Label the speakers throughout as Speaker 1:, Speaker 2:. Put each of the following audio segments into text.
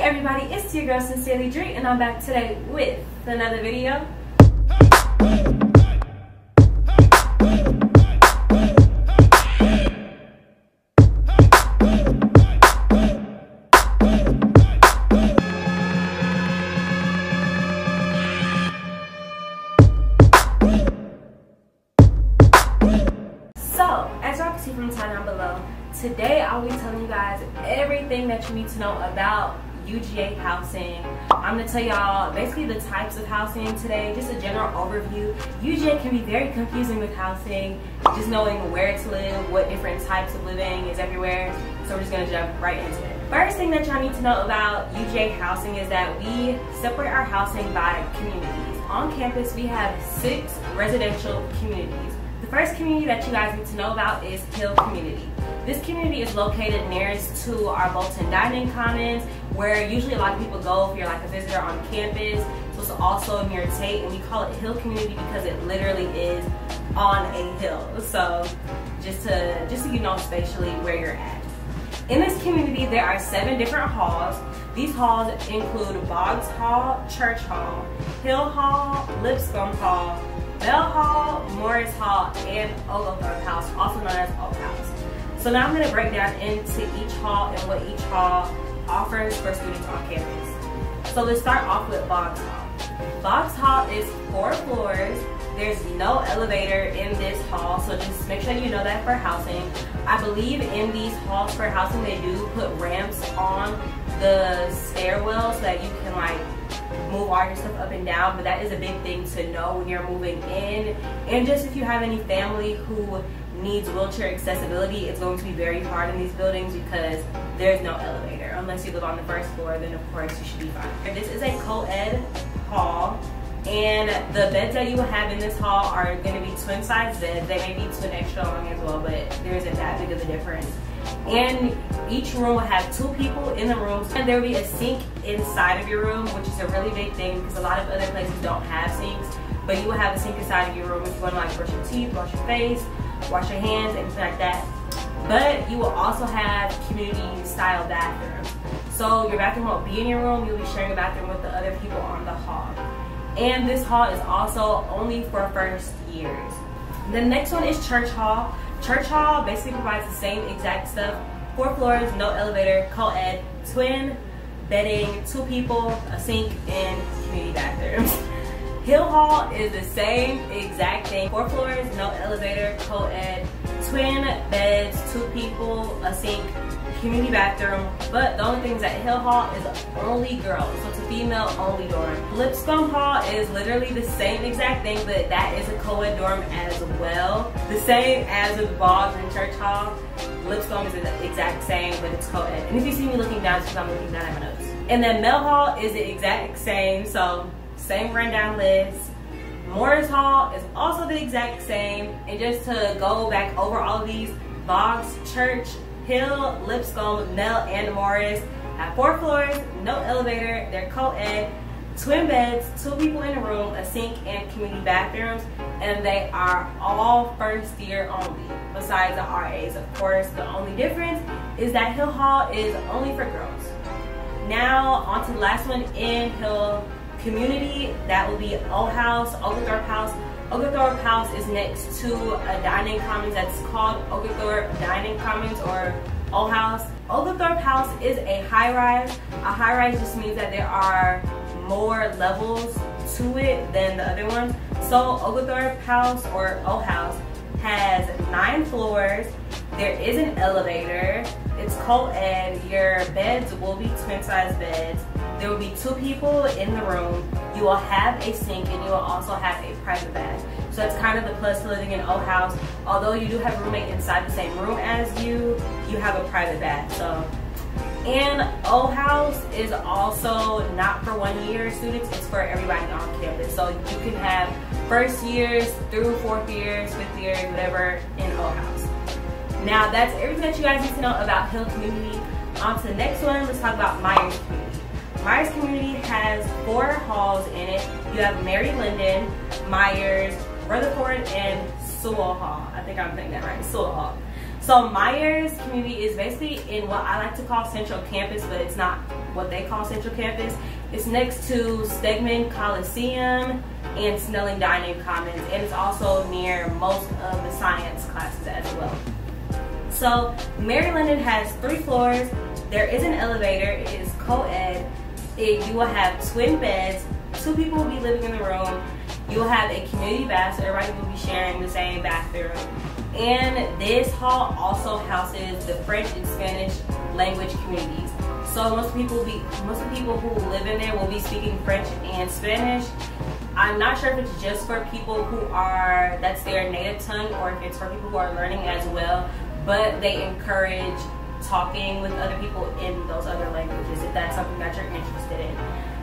Speaker 1: Hey everybody, it's your girl Sincerely Dre and I'm back today with another video. Tell y'all basically the types of housing today, just a general overview. UGA can be very confusing with housing, just knowing where to live, what different types of living is everywhere. So we're just gonna jump right into it. First thing that y'all need to know about UGA housing is that we separate our housing by communities. On campus, we have six residential communities. The first community that you guys need to know about is Hill Community. This community is located nearest to our Bolton Dining Commons, where usually a lot of people go if you're like a visitor on campus. So it's also near Tate, and we call it Hill Community because it literally is on a hill. So just to just so you know spatially where you're at. In this community, there are seven different halls. These halls include Boggs Hall, Church Hall, Hill Hall, Lipscomb Hall, Mell Hall, Morris Hall, and Oglethorpe House, also known as O House. So now I'm to break down into each hall and what each hall offers for students on campus. So let's start off with Boggs Hall. Boggs Hall is four floors. There's no elevator in this hall, so just make sure you know that for housing. I believe in these halls for housing, they do put ramps on the stairwell so that you can like move all your stuff up and down, but that is a big thing to know when you're moving in. And just if you have any family who needs wheelchair accessibility, it's going to be very hard in these buildings because there's no elevator. Unless you live on the first floor, then of course you should be fine. This is a co-ed hall. And the beds that you will have in this hall are going to be twin size beds. They may be twin extra long as well, but there isn't that big of a difference. And each room will have two people in the room. And there will be a sink inside of your room, which is a really big thing because a lot of other places don't have sinks. But you will have a sink inside of your room if you want to like brush your teeth, wash your face, wash your hands, anything like that. But you will also have community style bathrooms. So your bathroom won't be in your room, you'll be sharing a bathroom with the other people on the hall. And this hall is also only for first years. The next one is Church Hall. Church Hall basically provides the same exact stuff. Four floors, no elevator, co-ed, twin bedding, two people, a sink, and community bathrooms. Hill Hall is the same exact thing. Four floors, no elevator, co-ed, twin beds, two people, a sink, community bathroom. But the only thing is that Hill Hall is only girls, so it's a female only dorm. Lipscomb Hall is literally the same exact thing, but that is a co-ed dorm as well. The same as with and Church Hall. Lipscomb is the exact same, but it's co-ed. And if you see me looking down, it's because I'm looking down at my notes. And then Mell Hall is the exact same, so same rundown list. Morris Hall is also the exact same. And just to go back over all of these, Boggs, Church, Hill, Lipscomb, Mell, and Morris have four floors, no elevator, they're co-ed, twin beds, two people in a room, a sink, and community bathrooms. And they are all first year only, besides the RAs, of course. The only difference is that Hill Hall is only for girls. Now, on to the last one in Hill community. That will be O House, Oglethorpe House. Oglethorpe House is next to a dining commons that's called Oglethorpe Dining Commons or O House. Oglethorpe House is a high rise. A high rise just means that there are more levels to it than the other ones. So Oglethorpe House or O House has nine floors. There is an elevator. It's co-ed. Your beds will be twin size beds. There will be two people in the room. You will have a sink and you will also have a private bath. So that's kind of the plus to living in O House. Although you do have a roommate inside the same room as you, you have a private bath. So, and O House is also not for one year students, it's for everybody on campus. So you can have first years through fourth years, fifth years, whatever in O House. Now that's everything that you guys need to know about Hill Community. On to the next one, let's talk about Myers Community. Myers Community has four halls in it. You have Mary Lyndon, Myers, Rutherford, and Soule Hall. I think I'm saying that right, Soule Hall. So Myers community is basically in what I like to call Central Campus, but it's not what they call Central Campus. It's next to Stegeman Coliseum and Snelling Dining Commons, and it's also near most of the science classes as well. So Mary Lyndon has three floors. There is an elevator. It is co-ed. You will have twin beds. Two people will be living in the room. You will have a community bath, so everybody will be sharing the same bathroom. And this hall also houses the French and Spanish language communities. So most people be most people who live in there will be speaking French and Spanish. I'm not sure if it's just for people who are that's their native tongue or if it's for people who are learning as well. But they encourage talking with other people in those other languages if that's something that you're interested in.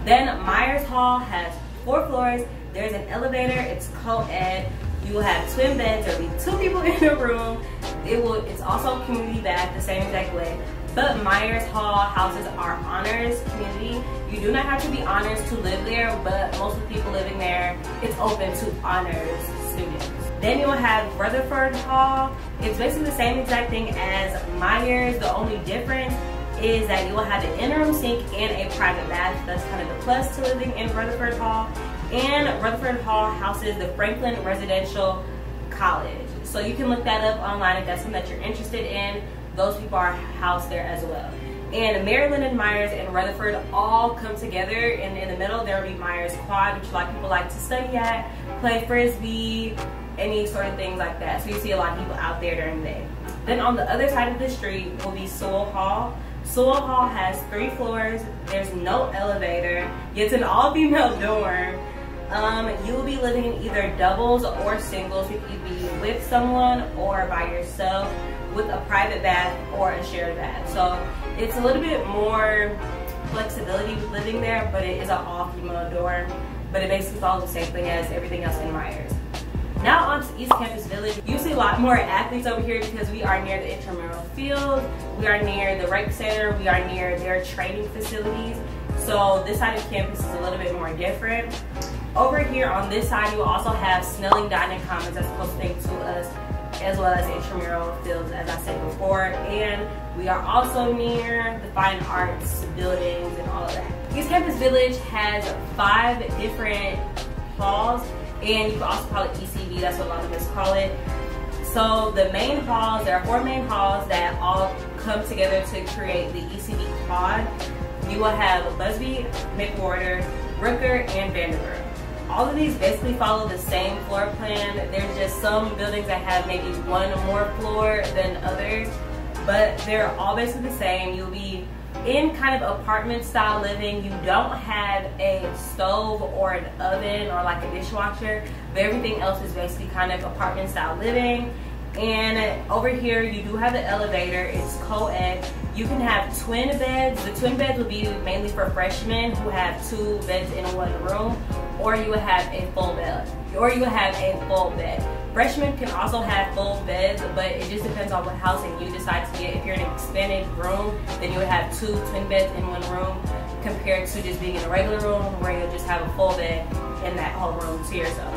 Speaker 1: Then Myers Hall has four floors. There's an elevator. It's co-ed. You will have twin beds. There'll be two people in the room. It will. It's also community bath the same exact way. But Myers Hall houses are honors community. You do not have to be honors to live there, but most of the people living there, it's open to honors students. Then you'll have Rutherford Hall. It's basically the same exact thing as Myers. The only difference is that you will have an in-room sink and a private bath. That's kind of the plus to living in Rutherford Hall. And Rutherford Hall houses the Franklin Residential College. So you can look that up online if that's something that you're interested in. Those people are housed there as well. And Mary Lyndon Myers and Rutherford all come together and in the middle there will be Myers Quad, which a lot of people like to study at, play frisbee, any sort of things like that. So you see a lot of people out there during the day. Then on the other side of the street will be Soule Hall. Soule Hall has three floors. There's no elevator. It's an all-female dorm. Um, you will be living in either doubles or singles. You can be with someone or by yourself with a private bath or a shared bath. So it's a little bit more flexibility with living there, but it is an all-female dorm. But it basically follows the same thing as everything else in Myers. Now on to East Campus Village. You see a lot more athletes over here because we are near the intramural field, we are near the rec center, we are near their training facilities. So this side of campus is a little bit more different. Over here on this side, you also have Snelling Dining Commons that's close to us, as well as intramural fields, as I said before. And we are also near the fine arts buildings and all of that. East Campus Village has five different halls and you can also call it ECV, that's what a lot of us call it. So the main halls, there are four main halls that all come together to create the ECV quad. You will have Busby, McWhorter, Rooker, and Vanderbilt. All of these basically follow the same floor plan. There's just some buildings that have maybe one more floor than others, but they're all basically the same. You'll be in kind of apartment style living, you don't have a stove or an oven or like a dishwasher, but everything else is basically kind of apartment style living. And over here, you do have the elevator. It's co-ed. You can have twin beds. The twin beds will be mainly for freshmen who have two beds in one room, or you would have a full bed, or you would have a full bed. Freshmen can also have full beds, but it just depends on what housing you decide to get. If you're in an expanded room, then you would have two twin beds in one room compared to just being in a regular room where you'll just have a full bed in that whole room to yourself.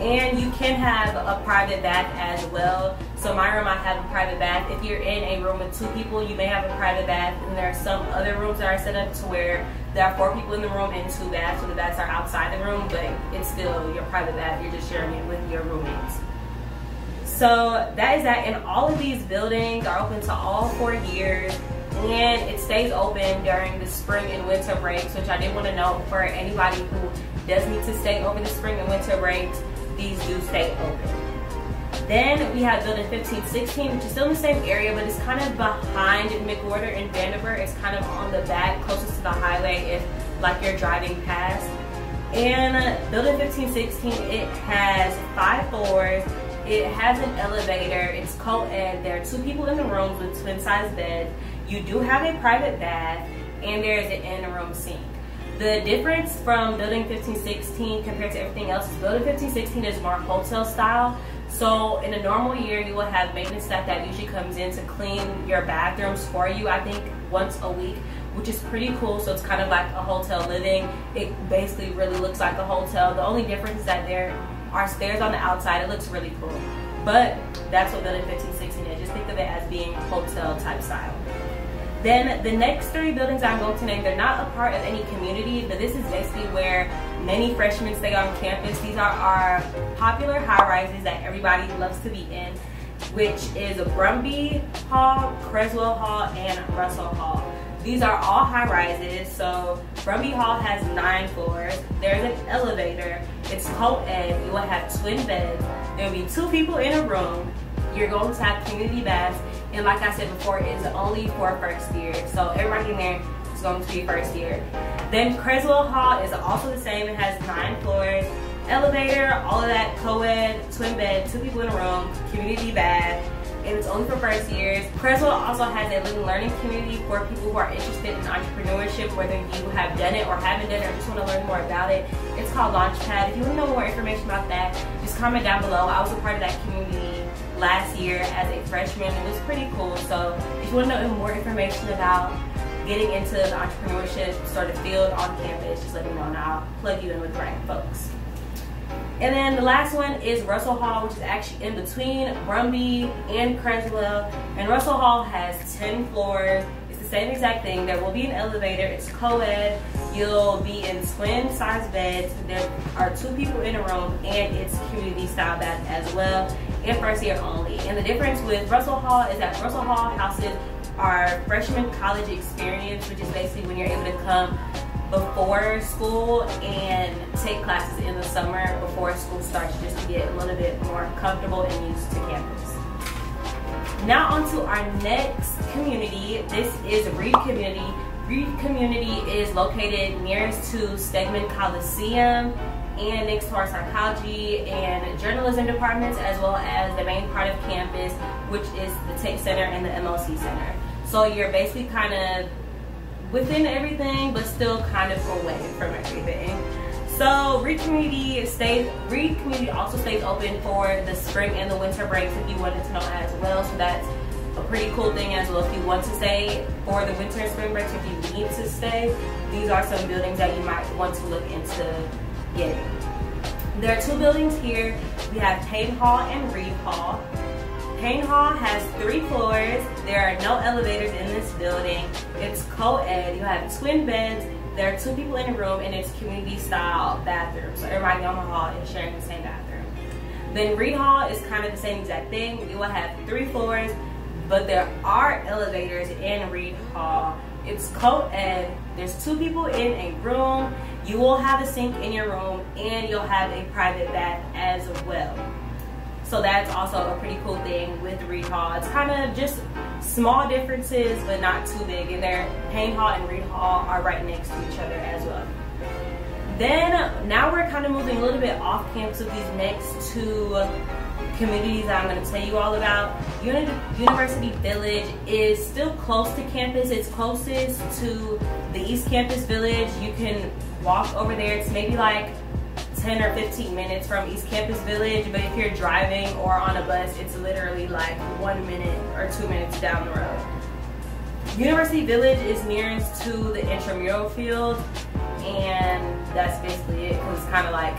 Speaker 1: And you can have a private bath as well. So my room, I have a private bath. If you're in a room with two people, you may have a private bath. And there are some other rooms that are set up to where there are four people in the room and two baths, so the baths are outside the room, but it's still your private bath. You're just sharing it with your roommates. So that is that. And all of these buildings are open to all four years and it stays open during the spring and winter breaks, which I did want to note for anybody who does need to stay over the spring and winter breaks, these do stay open. Then we have building 1516, which is still in the same area, but it's kind of behind McWhorter and Vanderbilt. It's kind of on the back, closest to the highway if like you're driving past. And building 1516, it has five floors. It has an elevator. It's co-ed. There are two people in the rooms with twin size beds. You do have a private bath, and there is an in-room sink. The difference from building 1516 compared to everything else is building 1516 is more hotel style. So in a normal year, you will have maintenance staff that usually comes in to clean your bathrooms for you, I think once a week, which is pretty cool. So it's kind of like a hotel living. It basically really looks like a hotel. The only difference is that there are stairs on the outside. It looks really cool. But that's what building 1516 is. Just think of it as being hotel type style. Then the next three buildings I'm going to name, they're not a part of any community, but this is basically where many freshmen stay on campus. These are our popular high rises that everybody loves to be in, which is Brumby Hall, Creswell Hall, and Russell Hall. These are all high rises, so Brumby Hall has nine floors. There's an elevator. It's co-ed. You will have twin beds. There will be two people in a room. You're going to have community baths and like I said before, it's only for first year. So everybody in there is going to be first year. Then Creswell Hall is also the same. It has nine floors, elevator, all of that, co-ed, twin bed, two people in a room, community bath, and it's only for first years. Creswell also has a living learning community for people who are interested in entrepreneurship, whether you have done it or haven't done it or just want to learn more about it. It's called Launchpad. If you want to know more information about that, just comment down below. I was a part of that community last year as a freshman. It was pretty cool. So if you want to know more information about getting into the entrepreneurship sort of field on campus, just let me know and I'll plug you in with the right folks. And then the last one is Russell Hall, which is actually in between Brumby and Creswell. And Russell Hall has 10 floors. It's the same exact thing. There will be an elevator. It's co-ed. You'll be in twin size beds. There are two people in a room and it's community style bath as well and first year only. And the difference with Russell Hall is that Russell Hall houses our freshman college experience, which is basically when you're able to come before school and take classes in the summer before school starts just to get a little bit more comfortable and used to campus. Now on to our next community. This is Reed Community. Reed Community is located nearest to Stegeman Coliseum and next to our psychology and journalism departments as well as the main part of campus which is the Tate center and the MLC center. So you're basically kind of within everything but still kind of away from everything. So Reed Community stays Reed Community also stays open for the spring and the winter breaks if you wanted to know as well. So that's a pretty cool thing as well if you want to stay for the winter and spring breaks if you need to stay. These are some buildings that you might want to look into getting. There are two buildings here. We have Tate Hall and Reed Hall. Payne Hall has three floors. There are no elevators in this building. It's co-ed. You have twin beds. There are two people in a room and it's community style bathrooms. So everybody on the hall is sharing the same bathroom. Then Reed Hall is kind of the same exact thing. You will have three floors, but there are elevators in Reed Hall. It's co-ed. There's two people in a room. You will have a sink in your room and you'll have a private bath as well. So that's also a pretty cool thing with Reed Hall. It's kind of just small differences, but not too big. And their Payne Hall and Reed Hall are right next to each other as well. Then now we're kind of moving a little bit off campus with these next two communities that I'm going to tell you all about. University Village is still close to campus. It's closest to the East Campus Village. You can walk over there. It's maybe like 10 or 15 minutes from East Campus Village, but if you're driving or on a bus, it's literally like one minute or two minutes down the road. University Village is nearest to the intramural field, and that's basically it, because it's kind of like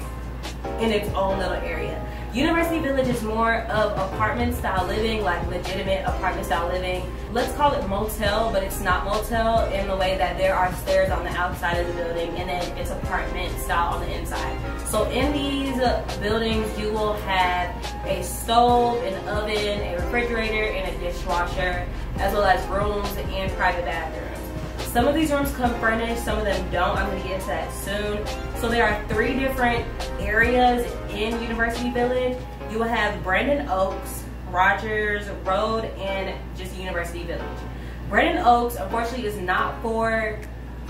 Speaker 1: in its own little area. University Village is more of apartment style living, like legitimate apartment style living. Let's call it motel, but it's not motel in the way that there are stairs on the outside of the building and then it's apartment style on the inside. So in these buildings, you will have a stove, an oven, a refrigerator, and a dishwasher, as well as rooms and private bathrooms. Some of these rooms come furnished, some of them don't. I'm gonna get into that soon. So there are three different areas in University Village. You will have Brandon Oaks, Rogers Road, and just University Village. Brandon Oaks, unfortunately, is not for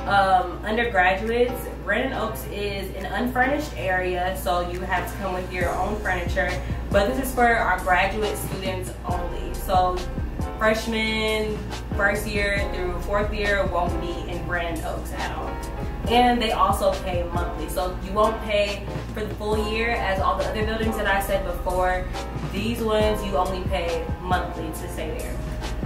Speaker 1: um, undergraduates. Brandon Oaks is an unfurnished area, so you have to come with your own furniture. But this is for our graduate students only. So freshmen, first year through fourth year won't be in Brandon Oaks at all. And they also pay monthly. So you won't pay for the full year as all the other buildings that I said before. These ones you only pay monthly to stay there.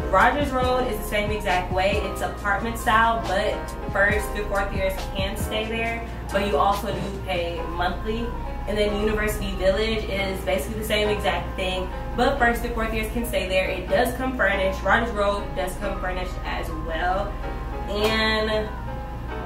Speaker 1: Rogers Road is the same exact way. It's apartment style, but first through fourth years can stay there, but you also do pay monthly. And then University Village is basically the same exact thing, but first and fourth years can stay there. It does come furnished. Rogers Road does come furnished as well. And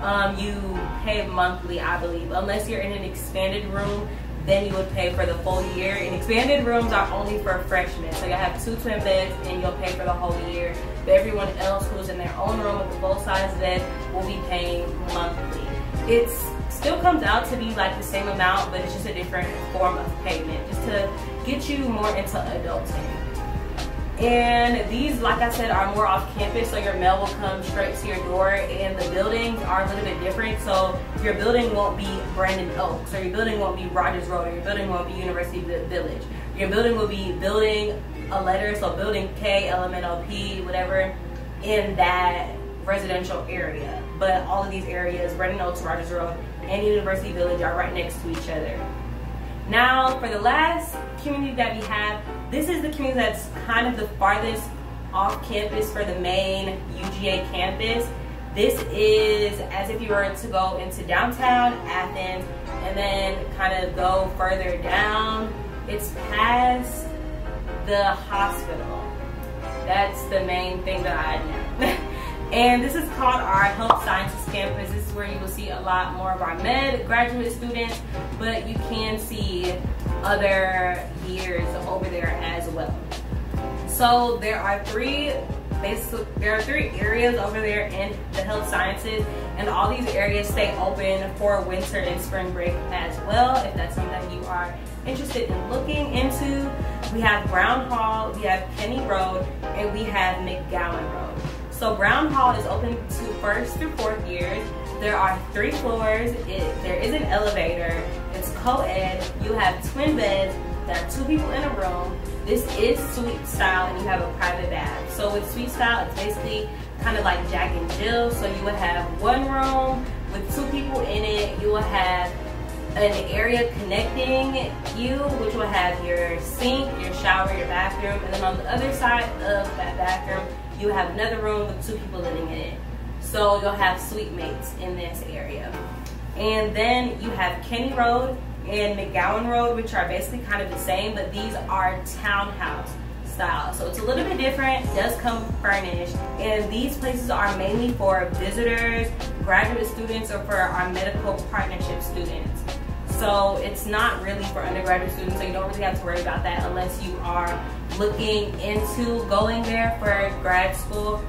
Speaker 1: um, you pay monthly, I believe, unless you're in an expanded room then you would pay for the full year. And expanded rooms are only for freshmen. So you have two twin beds and you'll pay for the whole year. But everyone else who's in their own room with a full size bed will be paying monthly. It still comes out to be like the same amount, but it's just a different form of payment, just to get you more into adulting. And these, like I said, are more off campus, so your mail will come straight to your door. And the buildings are a little bit different, so your building won't be Brandon Oaks, or your building won't be Rogers Road, or your building won't be University Village. Your building will be building a letter, so building K, LMNOP, whatever, in that residential area. But all of these areas, Brandon Oaks, Rogers Road, and University Village are right next to each other. Now, for the last community that we have, this is the community that's kind of the farthest off campus for the main UGA campus. This is as if you were to go into downtown Athens and then kind of go further down. It's past the hospital. That's the main thing that I know. And this is called our Health Sciences campus. This is where you will see a lot more of our med graduate students, but you can see other years over there as well. So there are three there are three areas over there in the health sciences and all these areas stay open for winter and spring break as well if that's something you are interested in looking into we have brown hall we have kenny road and we have mcgowan road so Brown Hall is open to first through fourth years. There are three floors. It, there is an elevator. It's co-ed. You have twin beds. There are two people in a room. This is suite style and you have a private bath. So with suite style, it's basically kind of like Jack and Jill. So you would have one room with two people in it. You will have an area connecting you, which will have your sink, your shower, your bathroom, and then on the other side of that bathroom, you have another room with two people living in it. So you'll have suite mates in this area. And then you have Kenny Road and McGowan Road, which are basically kind of the same, but these are townhouse style. So it's a little bit different, does come furnished. And these places are mainly for visitors, graduate students, or for our medical partnership students. So it's not really for undergraduate students, so you don't really have to worry about that unless you are looking into going there for grad school.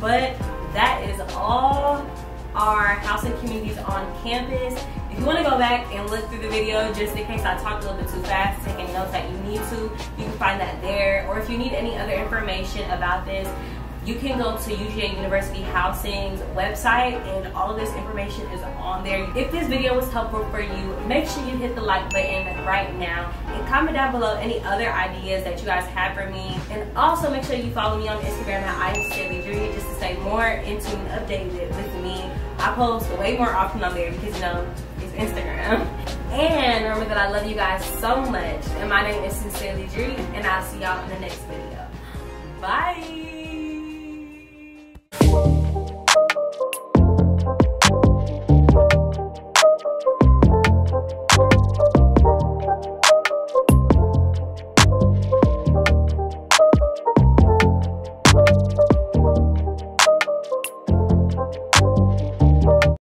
Speaker 1: But that is all our housing communities on campus. If you want to go back and look through the video, just in case I talked a little bit too fast, taking notes that you need to, you can find that there. Or if you need any other information about this, you can go to UGA University Housing's website and all of this information is on there. If this video was helpful for you, make sure you hit the like button right now and comment down below any other ideas that you guys have for me. And also make sure you follow me on Instagram at I am just to stay more in tune and updated with me. I post way more often on there because you know, Instagram. And remember that I love you guys so much. And my name is Sincerely Dre and I'll see y'all in the next video. Bye.